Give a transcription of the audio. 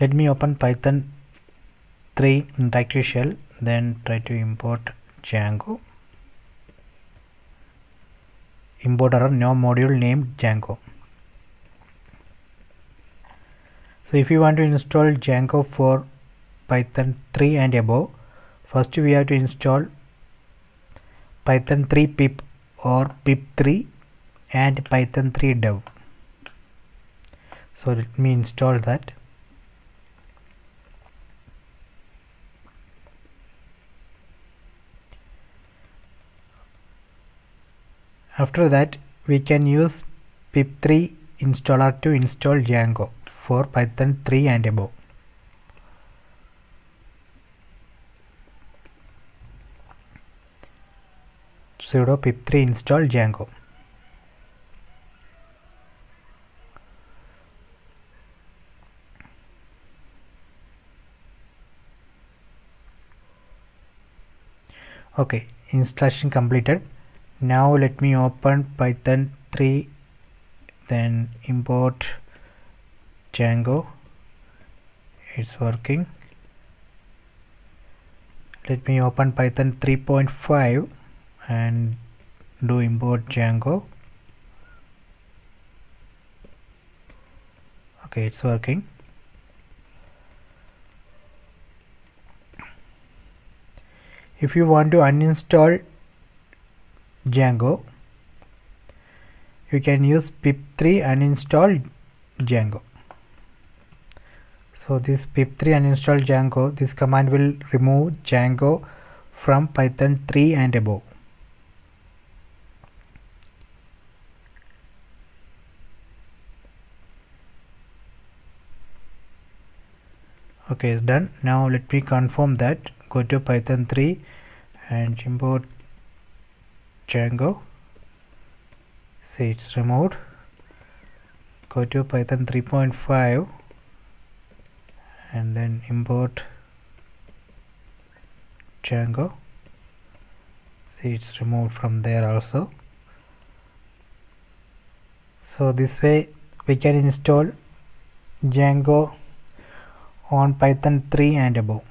let me open python 3 interactive shell then try to import django. Import error no module named django. So if you want to install django for python 3 and above first we have to install python 3 pip or pip3 and python 3 dev. So let me install that after that we can use pip3 installer to install django for python 3 and above. Sudo pip3 install django. Okay installation completed now let me open python 3 then import django. It's working. Let me open python 3.5 and do import django. Okay it's working. If you want to uninstall Django. You can use pip3 uninstall Django. So this pip3 uninstall Django this command will remove Django from Python 3 and above. Okay it's done. Now let me confirm that. Go to python 3 and import django see it's removed. Go to python 3.5 and then import django. See it's removed from there also. So this way we can install django on python 3 and above